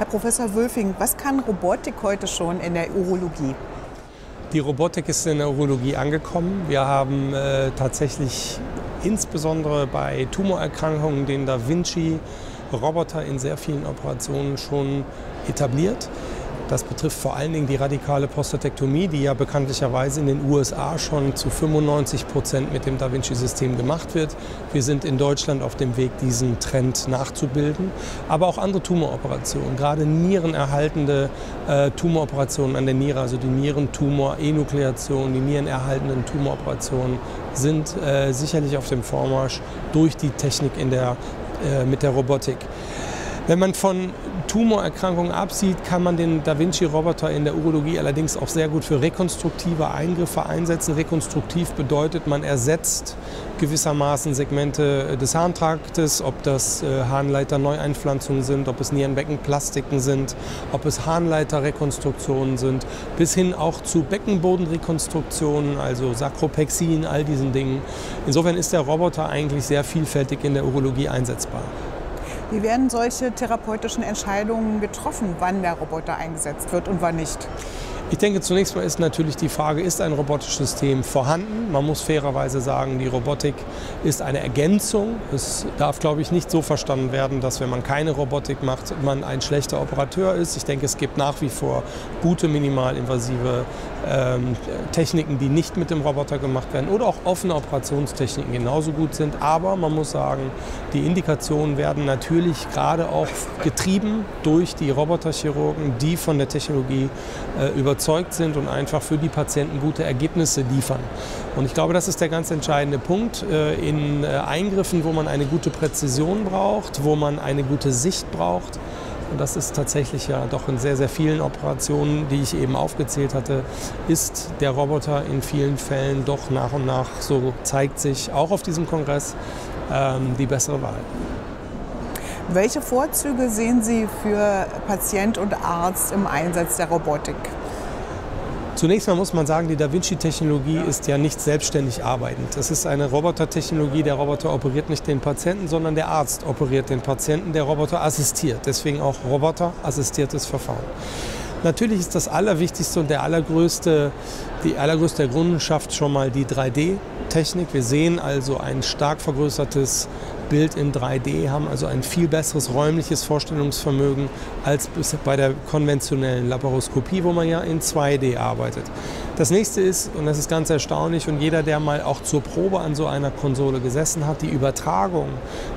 Herr Professor Wülfing, was kann Robotik heute schon in der Urologie? Die Robotik ist in der Urologie angekommen. Wir haben äh, tatsächlich insbesondere bei Tumorerkrankungen den Da Vinci Roboter in sehr vielen Operationen schon etabliert. Das betrifft vor allen Dingen die radikale Prostatektomie, die ja bekanntlicherweise in den USA schon zu 95 Prozent mit dem Da Vinci-System gemacht wird. Wir sind in Deutschland auf dem Weg, diesen Trend nachzubilden. Aber auch andere Tumoroperationen, gerade nierenerhaltende äh, Tumoroperationen an der Niere, also die Nierentumor-Enukleation, die nierenerhaltenden Tumoroperationen sind äh, sicherlich auf dem Vormarsch durch die Technik in der, äh, mit der Robotik. Wenn man von Tumorerkrankungen absieht, kann man den Da Vinci-Roboter in der Urologie allerdings auch sehr gut für rekonstruktive Eingriffe einsetzen. Rekonstruktiv bedeutet, man ersetzt gewissermaßen Segmente des Harntraktes, ob das äh, Harnleiter-Neueinpflanzungen sind, ob es Nierenbeckenplastiken sind, ob es Harnleiterrekonstruktionen sind, bis hin auch zu Beckenbodenrekonstruktionen, also Sakropexien, all diesen Dingen. Insofern ist der Roboter eigentlich sehr vielfältig in der Urologie einsetzbar. Wie werden solche therapeutischen Entscheidungen getroffen, wann der Roboter eingesetzt wird und wann nicht? Ich denke, zunächst mal ist natürlich die Frage, ist ein robotisches System vorhanden? Man muss fairerweise sagen, die Robotik ist eine Ergänzung. Es darf, glaube ich, nicht so verstanden werden, dass wenn man keine Robotik macht, man ein schlechter Operateur ist. Ich denke, es gibt nach wie vor gute minimalinvasive ähm, Techniken, die nicht mit dem Roboter gemacht werden oder auch offene Operationstechniken genauso gut sind. Aber man muss sagen, die Indikationen werden natürlich gerade auch getrieben durch die Roboterchirurgen, die von der Technologie äh, überzeugt überzeugt sind und einfach für die Patienten gute Ergebnisse liefern. Und ich glaube, das ist der ganz entscheidende Punkt äh, in äh, Eingriffen, wo man eine gute Präzision braucht, wo man eine gute Sicht braucht. Und das ist tatsächlich ja doch in sehr, sehr vielen Operationen, die ich eben aufgezählt hatte, ist der Roboter in vielen Fällen doch nach und nach, so zeigt sich auch auf diesem Kongress, ähm, die bessere Wahl. Welche Vorzüge sehen Sie für Patient und Arzt im Einsatz der Robotik? Zunächst mal muss man sagen, die Da Vinci-Technologie ist ja nicht selbstständig arbeitend. Es ist eine Robotertechnologie. Der Roboter operiert nicht den Patienten, sondern der Arzt operiert den Patienten. Der Roboter assistiert. Deswegen auch Roboter-assistiertes Verfahren. Natürlich ist das Allerwichtigste und der allergrößte, die allergrößte Errungenschaft schon mal die 3D-Technik. Wir sehen also ein stark vergrößertes Bild in 3D, haben also ein viel besseres räumliches Vorstellungsvermögen als bei der konventionellen Laparoskopie, wo man ja in 2D arbeitet. Das nächste ist, und das ist ganz erstaunlich, und jeder, der mal auch zur Probe an so einer Konsole gesessen hat, die Übertragung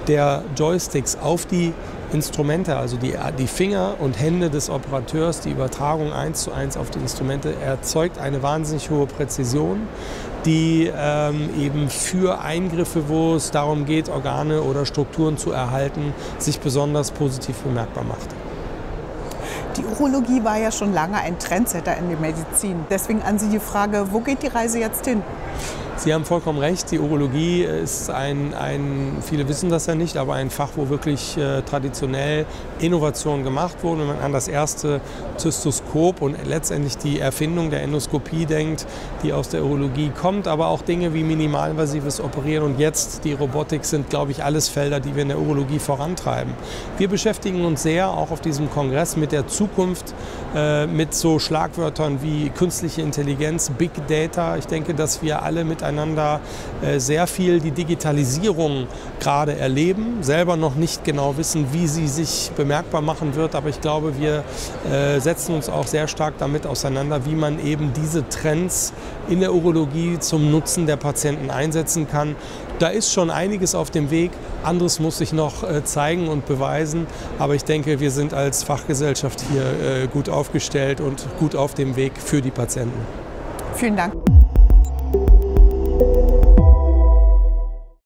der Joysticks auf die Instrumente, also die, die Finger und Hände des Operateurs, die Übertragung eins zu eins auf die Instrumente, erzeugt eine wahnsinnig hohe Präzision, die ähm, eben für Eingriffe, wo es darum geht, Organe oder Strukturen zu erhalten, sich besonders positiv bemerkbar macht. Die Urologie war ja schon lange ein Trendsetter in der Medizin. Deswegen an Sie die Frage, wo geht die Reise jetzt hin? Sie haben vollkommen recht, die Urologie ist ein, ein viele wissen das ja nicht, aber ein Fach, wo wirklich äh, traditionell Innovationen gemacht wurden. Wenn man an das erste Zystoskop und letztendlich die Erfindung der Endoskopie denkt, die aus der Urologie kommt, aber auch Dinge wie minimalinvasives Operieren und jetzt die Robotik sind, glaube ich, alles Felder, die wir in der Urologie vorantreiben. Wir beschäftigen uns sehr auch auf diesem Kongress mit der Zukunft, äh, mit so Schlagwörtern wie künstliche Intelligenz, Big Data. Ich denke, dass wir alle miteinander miteinander äh, sehr viel die Digitalisierung gerade erleben, selber noch nicht genau wissen, wie sie sich bemerkbar machen wird, aber ich glaube, wir äh, setzen uns auch sehr stark damit auseinander, wie man eben diese Trends in der Urologie zum Nutzen der Patienten einsetzen kann. Da ist schon einiges auf dem Weg, anderes muss sich noch äh, zeigen und beweisen, aber ich denke, wir sind als Fachgesellschaft hier gut aufgestellt und gut auf dem Weg für die Patienten. Vielen Dank.